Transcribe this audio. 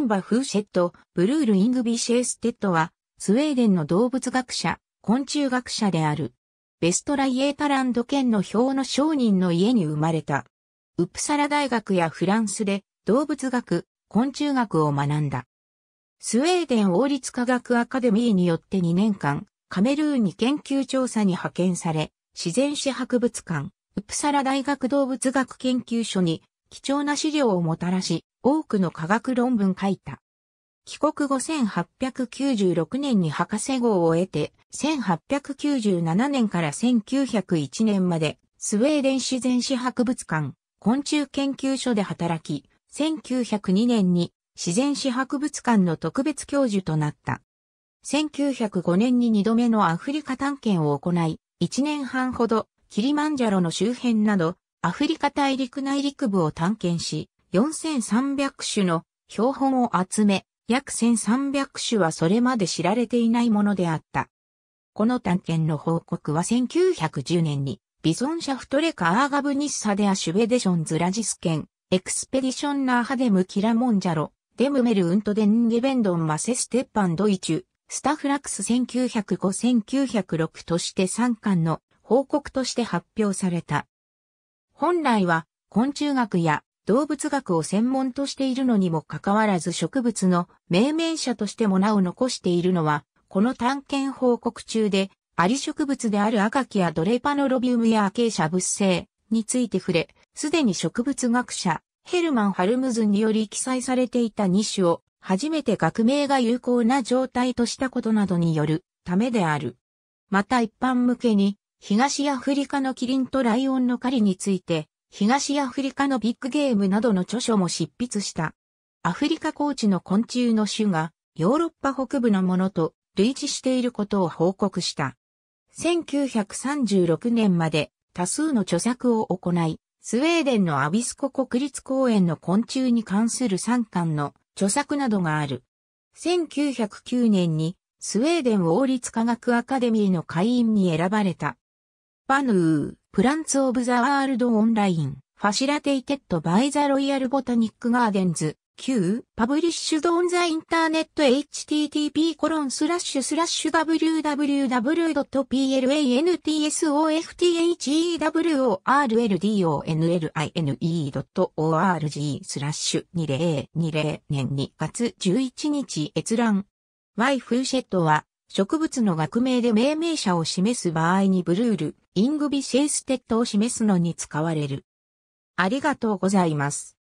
ンバ・フーシェット、ブルール・イングビシェーステッドは、スウェーデンの動物学者、昆虫学者である。ベストライエータランド県の表の商人の家に生まれた。ウプサラ大学やフランスで動物学、昆虫学を学んだ。スウェーデン王立科学アカデミーによって2年間、カメルーンに研究調査に派遣され、自然史博物館、ウプサラ大学動物学研究所に貴重な資料をもたらし、多くの科学論文書いた。帰国後1896年に博士号を得て、1897年から1901年まで、スウェーデン自然史博物館、昆虫研究所で働き、1902年に自然史博物館の特別教授となった。1905年に2度目のアフリカ探検を行い、1年半ほどキリマンジャロの周辺など、アフリカ大陸内陸部を探検し、4300種の標本を集め、約1300種はそれまで知られていないものであった。この探検の報告は1910年に、 Wissenschaftliche Ergebnisse der Schwedischen Zoologischen Expedition nach dem Kilimandjaro, dem Meru und den umgebenden Massaisteppen Deutsch-Ostafrikas 1905-1906として3巻の報告として発表された。本来は昆虫学や動物学を専門としているのにもかかわらず植物の命名者としても名を残しているのは、この探検報告中で、アリ植物であるアカキやドレパノロビウムやアケーシャ物性について触れ、すでに植物学者、ヘルマン・ハルムズにより記載されていた2種を、初めて学名が有効な状態としたことなどによるためである。また一般向けに、東アフリカのキリンとライオンの狩りについて、東アフリカのビッグゲームなどの著書も執筆した。アフリカ高地の昆虫の種がヨーロッパ北部のものと類似していることを報告した。1936年まで多数の著作を行い、スウェーデンのアビスコ国立公園の昆虫に関する3巻の著作などがある。1909年にスウェーデン王立科学アカデミーの会員に選ばれた。パヌー、 Plants of the World Online, Facilitated by the Royal Botanic Gardens, Kew, Published on the Internet http コロンスラッシュスラッシュ www.plantsoftheworldonline.org スラッシュ2020年2月11日閲覧 Y フーシェットは植物の学名で命名者を示す場合にブルール、イングビシェイステッドを示すのに使われる。ありがとうございます。